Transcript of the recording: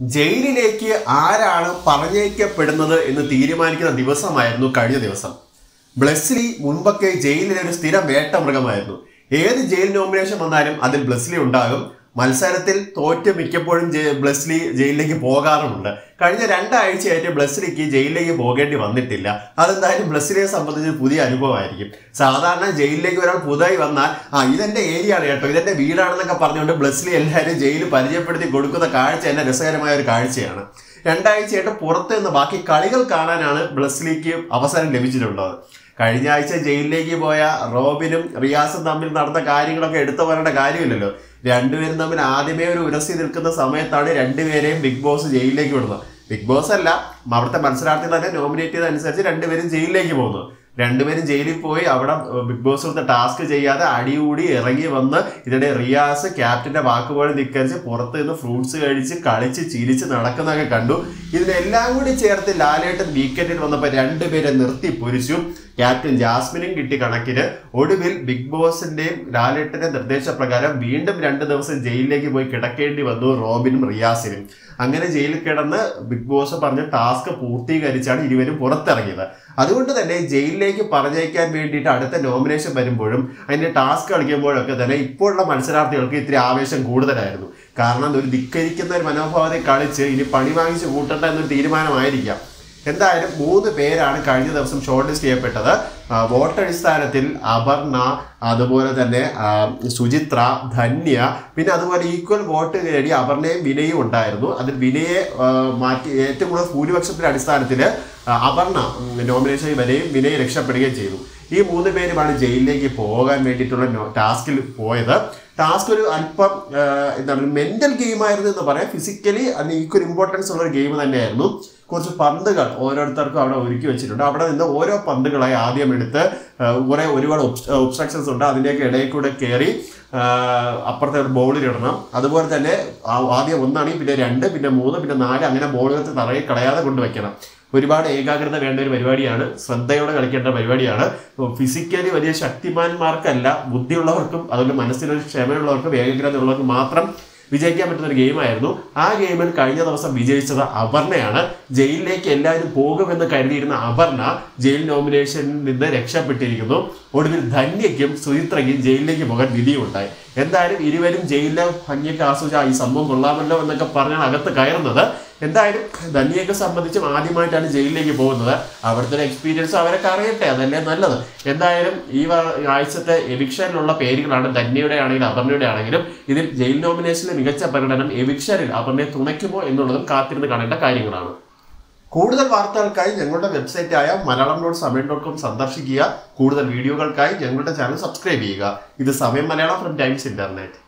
ജയിലിലേക്ക് ആരാണ് പറഞ്ഞയക്കപ്പെടുന്നത് എന്ന് തീരുമാനിക്കുന്ന ദിവസമായിരുന്നു കഴിഞ്ഞ ദിവസം. ബ്ലെസ്ലി മുൻപൊക്കെ ജയിലിലെ ഒരു സ്ഥിരം വേട്ടമൃഗമായിരുന്നു ഏത് ജയിൽ നോമിനേഷൻ വന്നാലും അതിൽ ബ്ലെസ്ലി ഉണ്ടാകും. മത്സരത്തിൽ തോറ്റ് മിക്കപ്പോഴും ബ്ലസ്ലി ജയിലിലേക്ക് പോകാറുമുണ്ട്. കഴിഞ്ഞ രണ്ടാഴ്ചയായിട്ട് ബ്ലസ്ലിക്ക് ജയിലിലേക്ക് പോകേണ്ടി വന്നിട്ടില്ല. അതെന്തായാലും ബ്ലസ്ലിയെ സംബന്ധിച്ച് പുതിയ അനുഭവമായിരിക്കും. സാധാരണ ജയിലിലേക്ക് ഒരാൾ പുതുതായി വന്നാൽ ആ ഇതെന്റെ ഏരിയ ആണ് കേട്ടോ ഇതെന്റെ വീടാണെന്നൊക്കെ പറഞ്ഞുകൊണ്ട് ബ്ലസ്ലി എല്ലാവരും ജയിലിൽ പരിചയപ്പെടുത്തി കൊടുക്കുന്ന കാഴ്ച തന്നെ രസകരമായ ഒരു കാഴ്ചയാണ്. രണ്ടാഴ്ചയായിട്ട് പുറത്ത് നിന്ന് ബാക്കി കളികൾ കാണാനാണ് ബ്ലസ്ലിക്ക് അവസരം ലഭിച്ചിട്ടുള്ളത്. കഴിഞ്ഞ ആഴ്ച ജയിലിലേക്ക് പോയ റോബിനും റിയാസും തമ്മിൽ നടന്ന കാര്യങ്ങളൊക്കെ എടുത്തു പറയേണ്ട കാര്യമില്ലല്ലോ. രണ്ടുപേരും തമ്മിൽ ആദ്യമേ ഒരു ഉരസി നിൽക്കുന്ന സമയത്താണ് രണ്ടുപേരെയും ബിഗ് ബോസ് ജയിലിലേക്ക് വിടുന്നത്. ബിഗ് ബോസ് അല്ല അവിടുത്തെ മത്സരാർത്ഥി തന്നെ നോമിനേറ്റ് ചെയ്തതനുസരിച്ച് രണ്ടുപേരും ജയിലിലേക്ക് പോകുന്നു. രണ്ടുപേരും ജയിലിൽ പോയി അവിടെ ബിഗ് ബോസ് കൊടുത്ത ടാസ്ക് ചെയ്യാതെ അടികൂടി ഇറങ്ങി വന്ന് ഇതിടെ റിയാസ് ക്യാപ്റ്റന്റെ വാക്കുപോലെ ധിക്കരിച്ച് പുറത്ത് നിന്ന് ഫ്രൂട്ട്സ് കഴിച്ച് കളിച്ച് ചിരിച്ച് നടക്കുന്നതൊക്കെ കണ്ടു. ഇതിനെല്ലാം കൂടി ചേർത്ത് ലാലേട്ടൻ വീക്കെൻഡിൽ വന്നപ്പോൾ രണ്ടുപേരെ നിർത്തി പൊരിച്ചു. ക്യാപ്റ്റൻ ജാസ്മിനും കിട്ടി കണക്കിന്. ഒടുവിൽ ബിഗ് ബോസിന്റെയും ലാലേട്ടന്റെ നിർദ്ദേശപ്രകാരം വീണ്ടും രണ്ട് ദിവസം ജയിലിലേക്ക് പോയി കിടക്കേണ്ടി വന്നു റോബിനും റിയാസിനും. അങ്ങനെ ജയിലിൽ കിടന്ന് ബിഗ് ബോസ് പറഞ്ഞ ടാസ്ക് പൂർത്തീകരിച്ചാണ് ഇരുവരും പുറത്തിറങ്ങിയത്. അതുകൊണ്ട് തന്നെ ജയിലിലേക്ക് പറഞ്ഞയക്കാൻ വേണ്ടിയിട്ട് അടുത്ത നോമിനേഷൻ വരുമ്പോഴും അതിന്റെ ടാസ്ക് കളിക്കുമ്പോഴൊക്കെ തന്നെ ഇപ്പോഴുള്ള മത്സരാർത്ഥികൾക്ക് ഇത്തിരി ആവേശം കൂടുതലായിരുന്നു. കാരണം ഒരു ധിക്കരിക്കുന്ന ഒരു മനോഭാവത്തെ കളിച്ച് ഇനി പണി വാങ്ങിച്ച് കൂട്ടണ്ട എന്നൊരു തീരുമാനമായിരിക്കാം. എന്തായാലും മൂന്ന് പേരാണ് കഴിഞ്ഞ ദിവസം ഷോർട്ട് ലിസ്റ്റ് ചെയ്യപ്പെട്ടത് വോട്ടടിസ്ഥാനത്തിൽ അപർണ അതുപോലെ തന്നെ സുചിത്ര ധന്യ പിന്നെ അതുപോലെ ഈക്വൽ വോട്ട് നേടി അപർണയും വിനയും ഉണ്ടായിരുന്നു. അതിൽ വിനയെ മാറ്റി ഏറ്റവും കൂടുതൽ ഭൂരിപക്ഷത്തിന്റെ അടിസ്ഥാനത്തിൽ അപർണ നോമിനേഷൻ വരെയും വിനയെ രക്ഷപ്പെടുകയും ചെയ്തു. ഈ മൂന്ന് പേരുമാണ് ജയിലിലേക്ക് പോകാൻ വേണ്ടിയിട്ടുള്ള ടാസ്കിൽ പോയത്. ടാസ്ക് ഒരു അല്പം എന്താ എന്താണ് മെന്റൽ ഗെയിമായിരുന്നു എന്ന് പറയാം. ഫിസിക്കലി അതിന് ഈക്വൽ ഇമ്പോർട്ടൻസ് ഉള്ള ഒരു ഗെയിം തന്നെയായിരുന്നു. കുറച്ച് പന്തുകൾ ഓരോരുത്തർക്കും അവിടെ ഒരുക്കി വെച്ചിട്ടുണ്ട്. അവിടെ നിന്ന് ഓരോ പന്തുകളായി ആദ്യം എടുത്ത് കുറെ ഒരുപാട് ഒബ്സ്ട്രക്ഷൻസ് ഉണ്ട്. അതിന്റെയൊക്കെ ഇടയിൽ കൂടെ കയറി അപ്പുറത്തെ ഒരു ബോളിൽ ഇടണം. അതുപോലെ തന്നെ ആദ്യം ഒന്നാണെങ്കിൽ പിന്നെ രണ്ട് പിന്നെ മൂന്ന് പിന്നെ നാല് അങ്ങനെ ബോളുകൾക്ക് തറയിൽ കളയാതെ കൊണ്ടുവയ്ക്കണം ഒരുപാട് ഏകാഗ്രത വേണ്ട ഒരു പരിപാടിയാണ്. ശ്രദ്ധയോടെ കളിക്കേണ്ട പരിപാടിയാണ്. ഫിസിക്കലി വലിയ ശക്തിമാന്മാർക്കല്ല ബുദ്ധിയുള്ളവർക്കും അതുപോലെ മനസ്സിനൊരു ക്ഷമയുള്ളവർക്കും ഏകാഗ്രത ഉള്ളവർക്കും മാത്രം വിജയിക്കാൻ പറ്റുന്ന ഒരു ഗെയിമായിരുന്നു. ആ ഗെയിമിൽ കഴിഞ്ഞ ദിവസം വിജയിച്ചത് അപർണയാണ്. ജയിലിലേക്ക് എല്ലാവരും പോകുമെന്ന് കരുതിയിരുന്ന അപർണ ജയിൽ നോമിനേഷനിൽ നിന്ന് രക്ഷപ്പെട്ടിരിക്കുന്നു. ഒടുവിൽ ധന്യയ്ക്കും സുചിത്രയ്ക്കും ജയിലിലേക്ക് പോകാൻ വിധിയുണ്ടായി. എന്തായാലും ഇരുവരും ജയിലിലെ ഭംഗിയൊക്കെ ആസ്വദിച്ച ഈ സംഭവം കൊള്ളാമല്ലോ എന്നൊക്കെ പറഞ്ഞാണ് അകത്ത് കയറുന്നത്. എന്തായാലും ധന്യയൊക്കെ സംബന്ധിച്ചും ആദ്യമായിട്ടാണ് ജയിലിലേക്ക് പോകുന്നത്. അവിടുത്തെ ഒരു എക്സ്പീരിയൻസ് അവരൊക്കെ അറിയട്ടെ അതല്ലേ നല്ലത്. എന്തായാലും ഈ ആഴ്ചത്തെ എവിക്ഷനിലുള്ള പേരുകളാണ് ധന്യയുടെ ആണെങ്കിലും അപർണയുടെ ആണെങ്കിലും ഇതിൽ ജയിൽ നോമിനേഷനിലെ മികച്ച പ്രകടനം എവിക്ഷനിൽ അപർണയെ തുണയ്ക്കുമോ എന്നുള്ളതും കാത്തിരുന്ന് കാണേണ്ട കാര്യങ്ങളാണ്. കൂടുതൽ വാർത്തകൾക്കായി ഞങ്ങളുടെ വെബ്സൈറ്റായ Malayalam dot Samayam dot com സന്ദർശിക്കുക. കൂടുതൽ വീഡിയോകൾക്കായി ഞങ്ങളുടെ ചാനൽ സബ്സ്ക്രൈബ് ചെയ്യുക. ഇത് സമയം മലയാളം ഫ്രം ടൈംസ് ഇന്റർനെറ്റ്